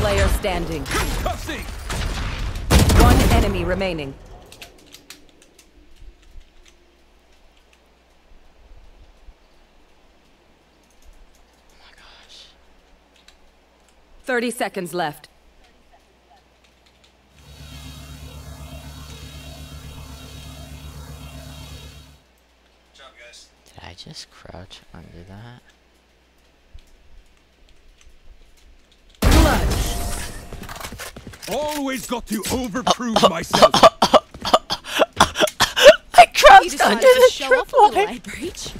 player standing. One enemy remaining. Oh my gosh. 30 seconds left. Did I just crouch under that? Always got to uh, overprove uh, myself. Uh, I crouched You decided under the show tripwire. little, Breach?